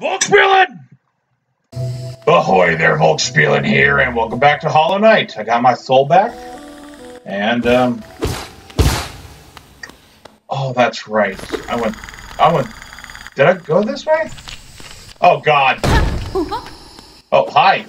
Volkspielen! Ahoy there, Volkspielen here, and welcome back to Hollow Knight. I got my soul back, and, um... Oh, that's right. I went... I went... Did I go this way? Oh, God. Oh, hi.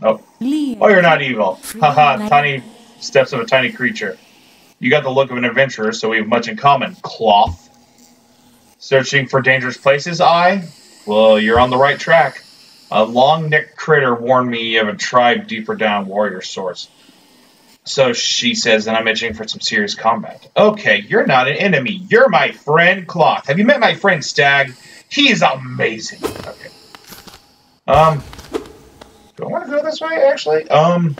Oh. Oh, you're not evil. Haha, tiny steps of a tiny creature. You got the look of an adventurer, so we have much in common. Cloth. Searching for dangerous places, I? Well, you're on the right track. A long-necked critter warned me of a tribe deeper down warrior source. So she says that I'm itching for some serious combat. Okay, you're not an enemy. You're my friend Cloth. Have you met my friend Stag? He is amazing. Okay. Um, do I want to go this way, actually? Um,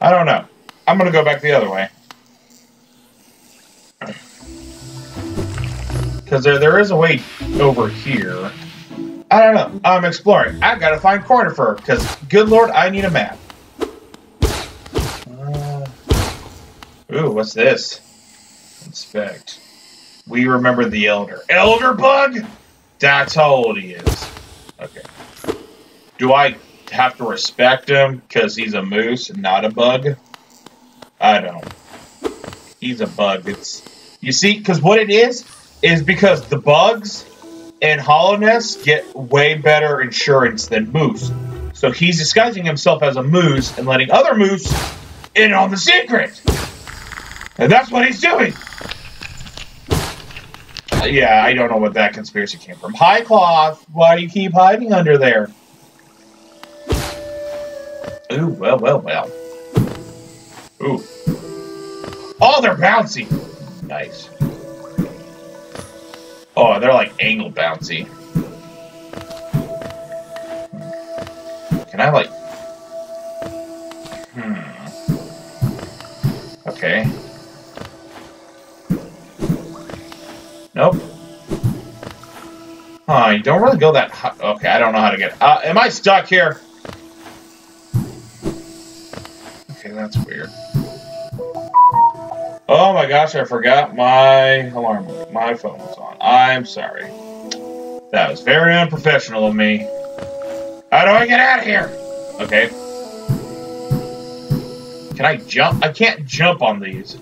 I don't know. I'm going to go back the other way. Because there, there is a way over here. I don't know. I'm exploring. I gotta find Cornifer, because, good lord, I need a map. Uh, ooh, what's this? Inspect. We remember the Elder. Elder Bug? That's how old he is. Okay. Do I have to respect him because he's a moose and not a bug? I don't. He's a bug. It's you see, because what it is is because the bugs in Hallownest get way better insurance than moose. So he's disguising himself as a moose and letting other moose in on the secret. And that's what he's doing. Uh, yeah, I don't know what that conspiracy came from. Hi, Cloth. Why do you keep hiding under there? Ooh, well, well, well. Ooh. Oh, they're bouncy. Nice. Oh, they're like angle bouncy. Can I like... Hmm. Okay. Nope. Huh, you don't really go that high. Okay, I don't know how to get... Uh, am I stuck here? Okay, that's weird. Oh my gosh, I forgot my alarm. My phone was on. I'm sorry. That was very unprofessional of me. How do I get out of here? Okay. Can I jump? I can't jump on these.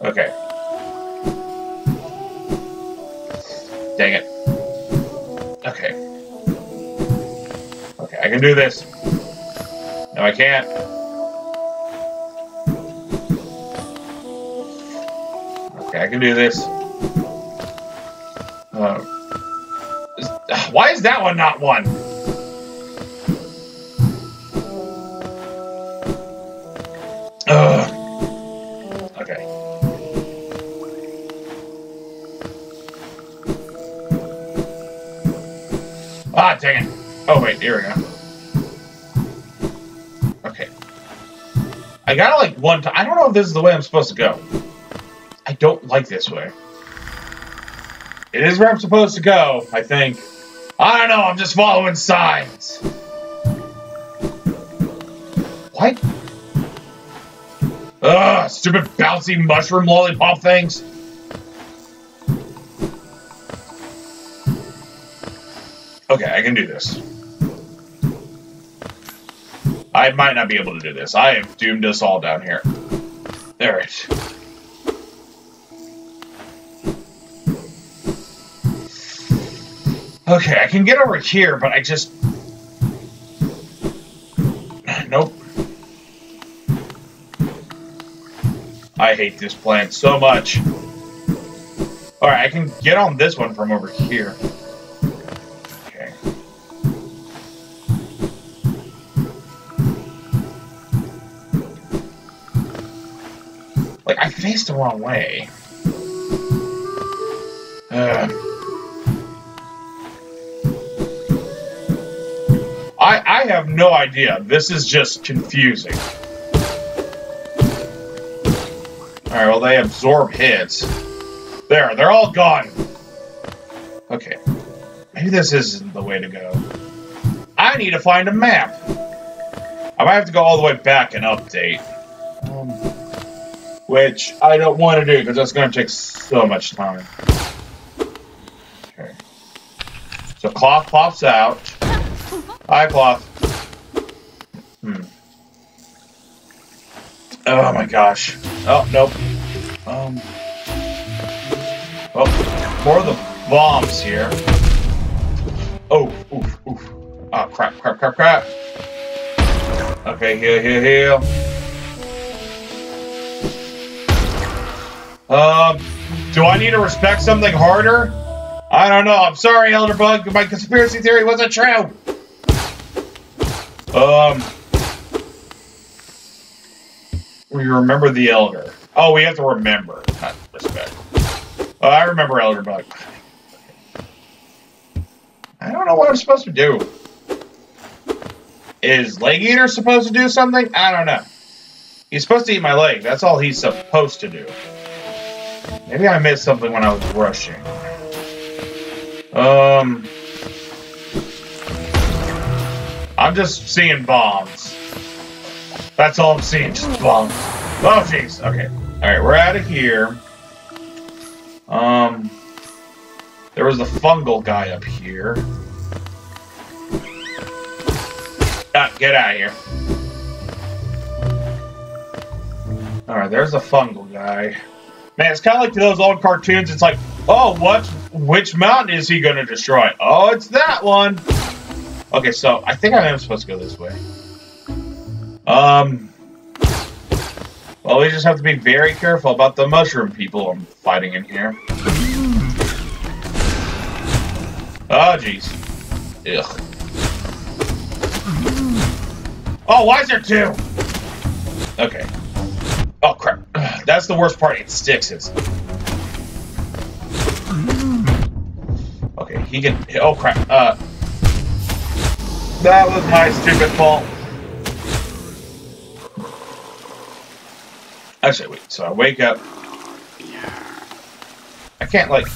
Okay. Dang it. Okay. Okay, I can do this. No, I can't. Okay, I can do this. Is that one not one? Ugh. Okay. Ah, dang it. Oh, wait, here we go. Okay. I gotta, like, one time. I don't know if this is the way I'm supposed to go. I don't like this way. It is where I'm supposed to go, I think. I don't know, I'm just following signs. What? Ugh, stupid bouncy mushroom lollipop things. Okay, I can do this. I might not be able to do this. I have doomed us all down here. There it. Okay, I can get over here, but I just... Nope. I hate this plant so much. Alright, I can get on this one from over here. Okay. Like, I faced the wrong way. Uh... I, have no idea. This is just confusing. Alright, well, they absorb hits. There, they're all gone. Okay. Maybe this isn't the way to go. I need to find a map. I might have to go all the way back and update. Um, which I don't want to do because that's going to take so much time. Okay. So cloth pops out. Hi, cloth. Hmm. Oh my gosh. Oh, nope. Um. Oh, more of the bombs here. Oh, oof, oof. Oh, crap, crap, crap, crap. Okay, heal, heal, heal. Um, do I need to respect something harder? I don't know. I'm sorry, Elderbug. My conspiracy theory wasn't true. Um, we remember the Elder. Oh, we have to remember, not respect. Oh, I remember Elderbug. I don't know what I'm supposed to do. Is Leg Eater supposed to do something? I don't know. He's supposed to eat my leg. That's all he's supposed to do. Maybe I missed something when I was rushing. Um... I'm just seeing bombs. That's all I'm seeing, just bombs. Oh, jeez. Okay. Alright, we're out of here. Um... There was a fungal guy up here. Ah, get out of here. Alright, there's a fungal guy. Man, it's kind of like those old cartoons. It's like, oh, what? Which mountain is he going to destroy? Oh, it's that one. Okay, so I think I am supposed to go this way. Um. Well, we just have to be very careful about the mushroom people I'm fighting in here. Oh, jeez. Ugh. Oh, why is there two? Okay. Oh, crap. That's the worst part. It sticks. It's... Okay, he can... Oh, crap. Uh... That was my stupid fault. Actually, wait. So I wake up. I can't, like...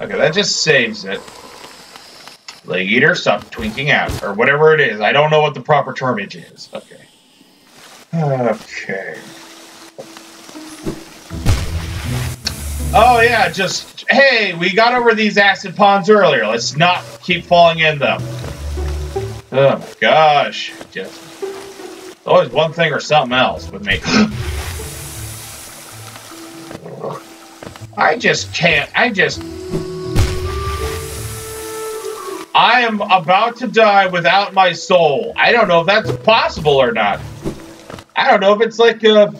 Okay, that just saves it. Leg eater, stop twinking out. Or whatever it is. I don't know what the proper termage is. Okay. Okay. Oh yeah, just, hey, we got over these acid ponds earlier. Let's not keep falling in them. Oh my gosh. Just always one thing or something else with me. I just can't. I just. I am about to die without my soul. I don't know if that's possible or not. I don't know if it's like a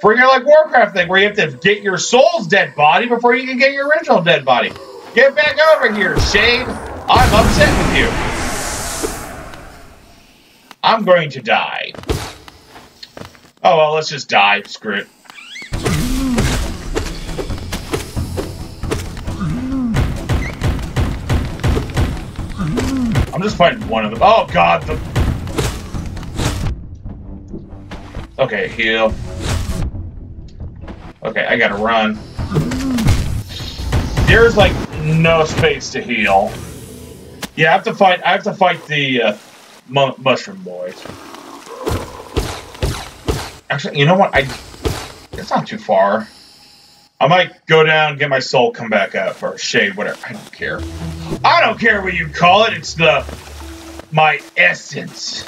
freaking like Warcraft thing where you have to get your soul's dead body before you can get your original dead body. Get back over here, Shade. I'm upset with you. I'm going to die. Oh, well, let's just die. Screw it. I'm just fighting one of them. Oh, God. The... Okay, heal. Okay, I gotta run. There's, like, no space to heal. Yeah, I have to fight. I have to fight the uh, mu mushroom boys. Actually, you know what? I it's not too far. I might go down, and get my soul, come back up, or shade, whatever. I don't care. I don't care what you call it. It's the my essence.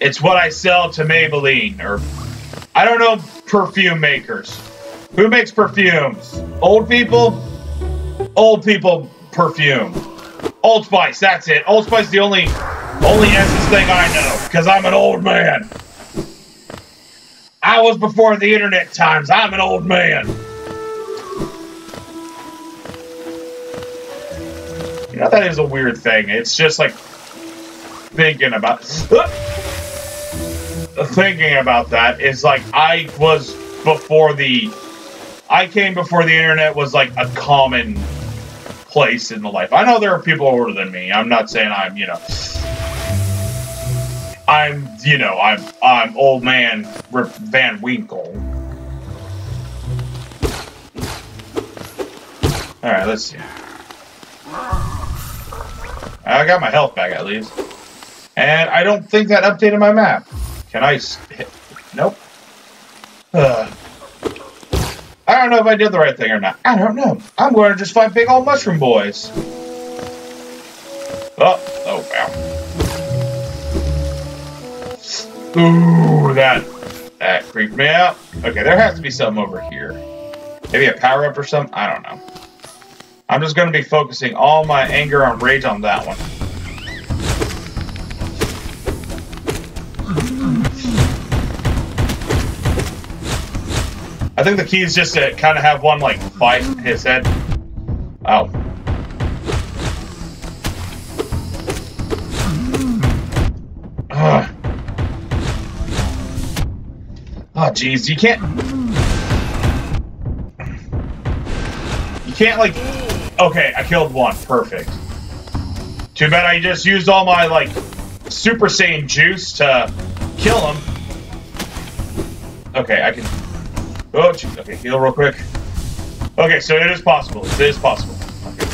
It's what I sell to Maybelline, or I don't know perfume makers. Who makes perfumes? Old people? Old people perfume. Old Spice, that's it. Old Spice is the only only essence thing I know, because I'm an old man. I was before the internet times. I'm an old man. Know, that is a weird thing. It's just like thinking about uh, thinking about that is like I was before the I came before the internet was like a common place in the life. I know there are people older than me. I'm not saying I'm, you know, I'm, you know, I'm, I'm old man Van Winkle. All right, let's see. I got my health back at least, and I don't think that updated my map. Can I? Hit? Nope. Uh, I don't know if I did the right thing or not. I don't know. I'm going to just fight big old mushroom boys. Oh, oh, wow. Ooh, that, that creeped me out. Okay, there has to be something over here. Maybe a power-up or something? I don't know. I'm just going to be focusing all my anger and rage on that one. I think the key is just to kind of have one, like, fight his head. Oh. Ugh. Oh, jeez, you can't... You can't, like... Okay, I killed one. Perfect. Too bad I just used all my, like, Super Saiyan juice to kill him. Okay, I can... Oh, geez. Okay, heal real quick. Okay, so it is possible. It is possible. Okay.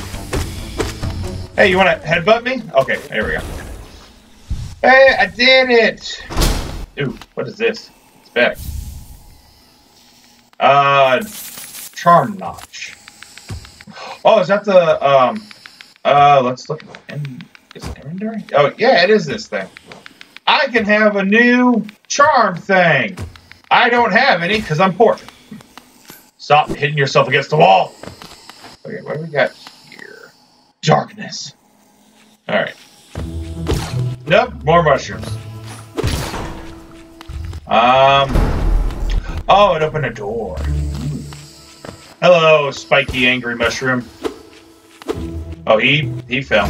Hey, you want to headbutt me? Okay, there we go. Hey, I did it! Ooh, what is this? It's back. Uh, charm notch. Oh, is that the, um, uh, let's look is it inventory? Oh, yeah, it is this thing. I can have a new charm thing. I don't have any because I'm poor. Stop hitting yourself against the wall. Okay, what do we got here? Darkness. All right. Nope, more mushrooms. Um. Oh, it opened a door. Hello, spiky, angry mushroom. Oh, he he fell.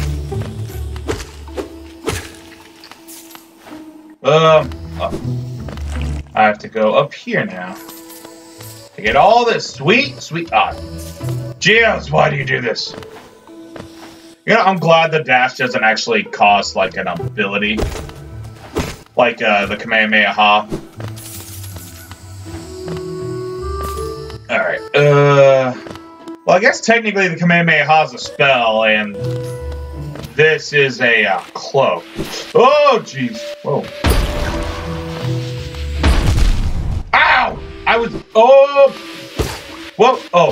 Um. Oh. I have to go up here now. To get all this sweet, sweet... Ah. Geos, why do you do this? You know, I'm glad the dash doesn't actually cost, like, an ability. Like, uh, the Kamehameha. Alright, uh... Well, I guess technically the Kamehameha is a spell, and this is a uh, cloak. Oh, jeez. Whoa. Ow! I was. Oh! Whoa! Oh!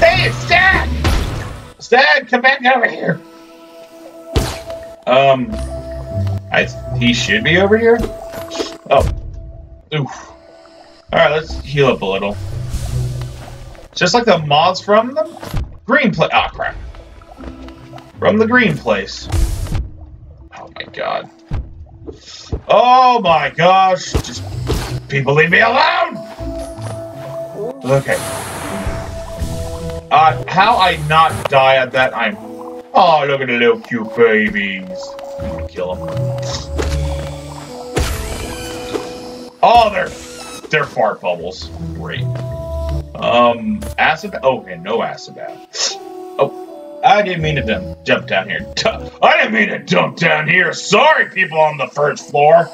Hey, it's Stag! Stag, come back over here! Um. I, he should be over here? Oh. Oof. Alright, let's heal up a little. Just like the mods from the green place. Ah, oh, crap. From the green place. Oh my god. Oh my gosh. Just people leave me alone! Okay. Uh, how I not die at that time? Oh, look at the little cute babies. Kill them. Oh, they're they're fart bubbles. Great. Um, acid. Oh, and no acid. Oh, I didn't mean to dump, jump down here. I didn't mean to jump down here. Sorry, people on the first floor.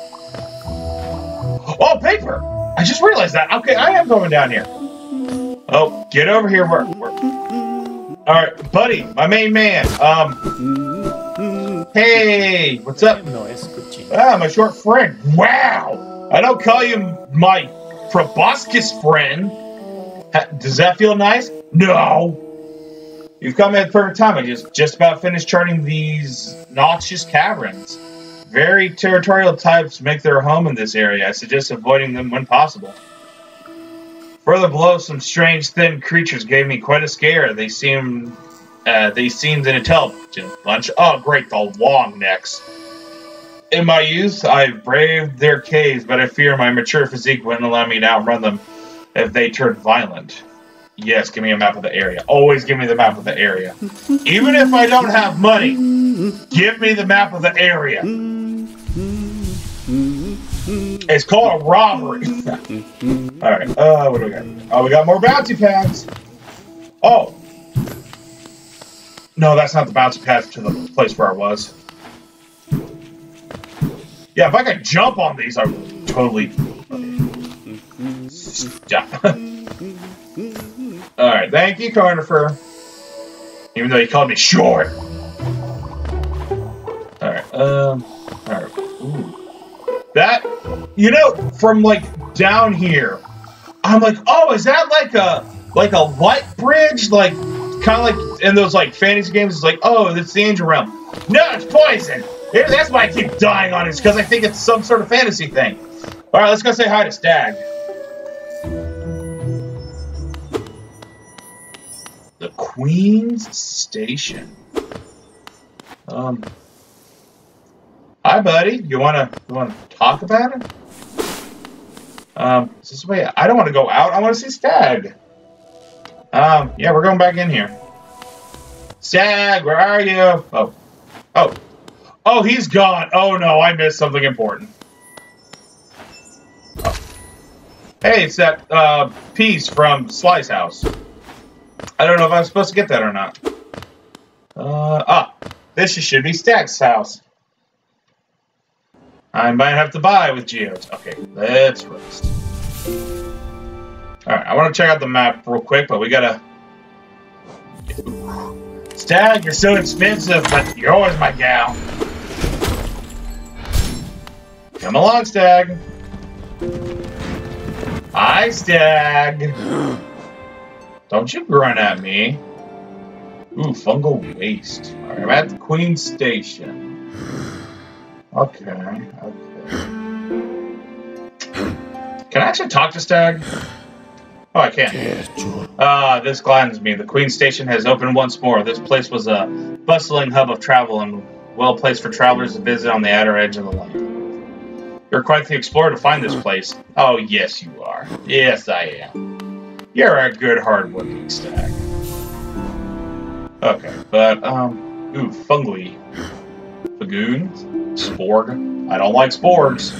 Oh, paper. I just realized that. Okay, I am going down here. Oh, get over here. We're... All right, buddy, my main man. Um, hey, what's up? Ah, my short friend. Wow, I don't call you my proboscis friend. Does that feel nice? No. You've come at the perfect time. I just just about finished charting these noxious caverns. Very territorial types make their home in this area. I suggest avoiding them when possible. Further below, some strange thin creatures gave me quite a scare. They seemed uh, they seemed an intelligent bunch. Oh, great, the long necks. In my youth, I braved their caves, but I fear my mature physique wouldn't allow me to outrun them if they turn violent. Yes, give me a map of the area. Always give me the map of the area. Even if I don't have money, give me the map of the area. It's called a robbery. All right. Uh, what do we got? Oh, we got more bouncy pads. Oh. No, that's not the bouncy pad to the place where I was. Yeah, if I could jump on these, I would totally. Stop. All right. Thank you, Cornifer. Even though you called me short. All right. Um. All right. Ooh. That, you know, from like down here, I'm like, oh, is that like a like a light bridge? Like kind of like in those like fantasy games, it's like, oh, it's the angel realm. No, it's poison. That's why I keep dying on it. Because I think it's some sort of fantasy thing. All right, let's go say hi to Stag. The Queen's Station. Um. Hi, buddy. You wanna you wanna talk about it? Um, is this way? I don't want to go out. I want to see Stag. Um, yeah, we're going back in here. Stag, where are you? Oh, oh, oh, he's gone. Oh no, I missed something important. Oh. Hey, it's that uh, piece from Slice house. I don't know if I'm supposed to get that or not. Uh, ah, this should be Stag's house. I might have to buy with geodes. Okay, let's rest. Alright, I want to check out the map real quick, but we gotta... Stag, you're so expensive, but you're always my gal. Come along, Stag. Hi, Stag. Don't you grunt at me. Ooh, fungal waste. Alright, I'm at the Queen Station. Okay, okay. Can I actually talk to Stag? Oh, I can't. Ah, uh, this gladdens me. The Queen Station has opened once more. This place was a bustling hub of travel and well placed for travelers to visit on the outer edge of the land. You're quite the explorer to find this place. Oh, yes, you are. Yes, I am. You're a good, hard-working stag. Okay, but, um, ooh, fungly. Fagoons? Sporg. I don't like sporgs.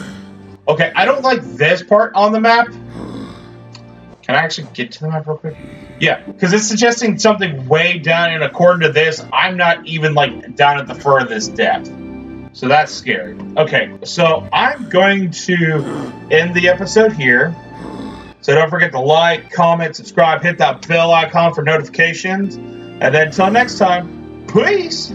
Okay, I don't like this part on the map. Can I actually get to the map real quick? Yeah, because it's suggesting something way down, and according to this, I'm not even, like, down at the furthest depth. So that's scary. Okay, so I'm going to end the episode here. So don't forget to like, comment, subscribe, hit that bell icon for notifications. And then until next time, peace!